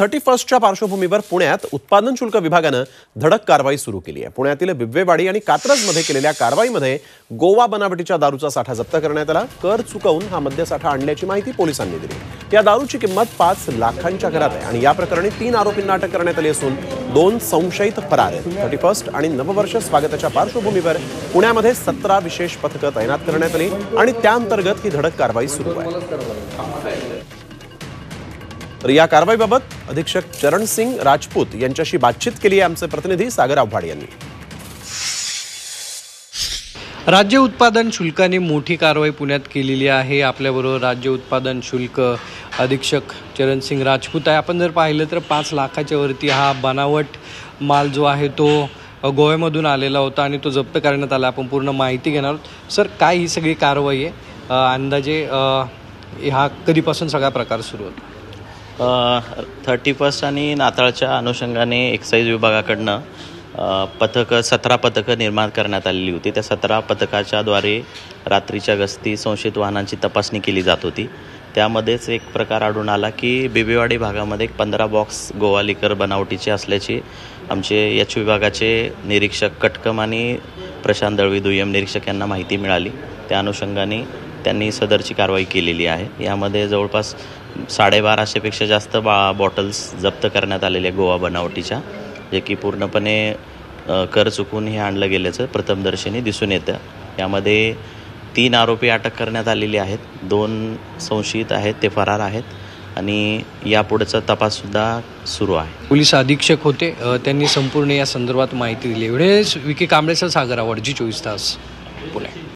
Thirty फर्स्टच्या पार्श्वभूमीवर पुण्यात उत्पादन शुल्क विभागानं धडक कारवाई सुरू केली आहे. पुण्यातील बिब्वेवाडी आणि कात्रजमध्ये केलेल्या कारवाईमध्ये गोवा बनावटीच्या दारूचा साठा जप्त करण्यात आला. कर चुकवून हा मद्यसाठा आणल्याची माहिती पोलिसांनी दिली. या दारूची किंमत पाच लाखांच्या घरात आहे आणि या प्रकरणी तीन आरोपींना अटक करण्यात आली असून दोन संशयित फरार आहेत. थर्टी फर्स्ट आणि नववर्ष स्वागताच्या पार्श्वभूमीवर पुण्यामध्ये सतरा विशेष पथकं तैनात करण्यात आली आणि त्याअंतर्गत ही धडक कारवाई सुरू आहे. तर या कारवाईबाबत अधीक्षक चरण सिंग राजपूत यांच्याशी बातचीत केली आहे आमचे प्रतिनिधी सागर आव्हाड यांनी. राज्य उत्पादन शुल्काने मोठी कारवाई पुण्यात केलेली आहे. आपल्याबरोबर राज्य उत्पादन शुल्क अधीक्षक चरणसिंग राजपूत आहे. आपण जर पाहिलं तर पाच लाखाच्या वरती हा बनावट माल जो आहे तो गोव्यामधून आलेला होता आणि तो जप्त करण्यात आला. आपण पूर्ण माहिती घेणार आहोत. सर काय ही सगळी कारवाई आहे? अंदाजे हा कधीपासून सगळा प्रकार सुरू होता? थर्टी फर्स्ट आणि नाताळच्या अनुषंगाने एक्साईज विभागाकडनं पथकं सतरा पथकं निर्माण करण्यात आलेली होती. त्या सतरा पथकाच्याद्वारे रात्रीच्या गस्ती संशयित वाहनांची तपासणी केली जात होती. त्यामध्येच एक प्रकार आढळून आला की बिबेवाडी भागामध्ये एक पंधरा बॉक्स गोवा लिकर बनावटीचे असल्याची आमचे याच विभागाचे निरीक्षक कटकम आणि प्रशांत दळवी दुय्यम निरीक्षक यांना माहिती मिळाली. त्या अनुषंगाने त्यांनी सदरची कारवाई केलेली आहे. यामध्ये जवळपास साडेबाराशेपेक्षा जास्त बा बॉटल्स जप्त करण्यात आलेल्या गोवा बनावटीच्या जे की पूर्णपणे कर चुकून हे आणलं गेल्याचं प्रथमदर्शनी दिसून येतं. यामध्ये तीन आरोपी अटक करण्यात आलेले आहेत. दोन संशयित आहेत ते फरार आहेत आणि यापुढचा तपाससुद्धा सुरू आहे. पोलीस अधीक्षक होते. त्यांनी संपूर्ण या संदर्भात माहिती दिली. एवढेच विकी कांबळेसह सागर आवड जी चोवीस तास पुणे.